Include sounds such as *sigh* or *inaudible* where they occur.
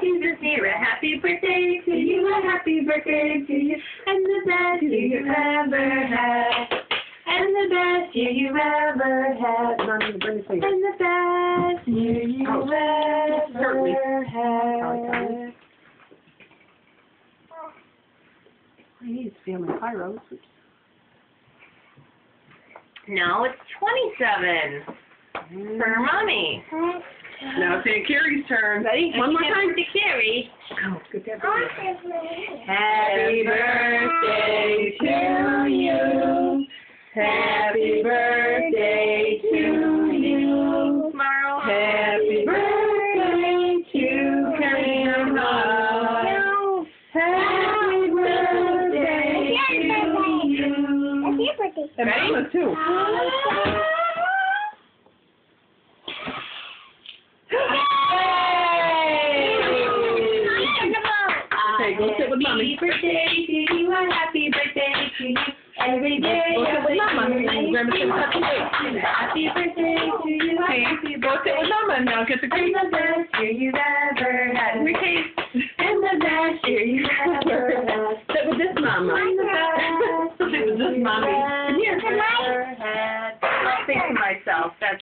Jesus here. A happy birthday to you, a happy birthday to you, and the best year you ever had. And the best year you ever had. Mommy, bring your finger. And the best year you Oh, ever Sorry, had. Need family pyros. No, it's 27 for mommy. Mm-hmm. Now it's Aunt Carrie's turn. Ready? One more time. To Carrie. Oh, good to. Happy birthday to you. Happy birthday to you. Tomorrow. Happy birthday to Carrie and Mom. Happy birthday to you. And Mama too. birthday. Go sit with mama. Happy birthday to you. A happy birthday to you. Every day. Go, go sit with mama. Happy birthday to you. A Happy go sit with mama now. Get the cake. And the best year you've ever had. And the best year you've *laughs* ever had. Sit with this mama. I'm the best. *laughs* Sit with this mommy. Here. Thanks to myself. That's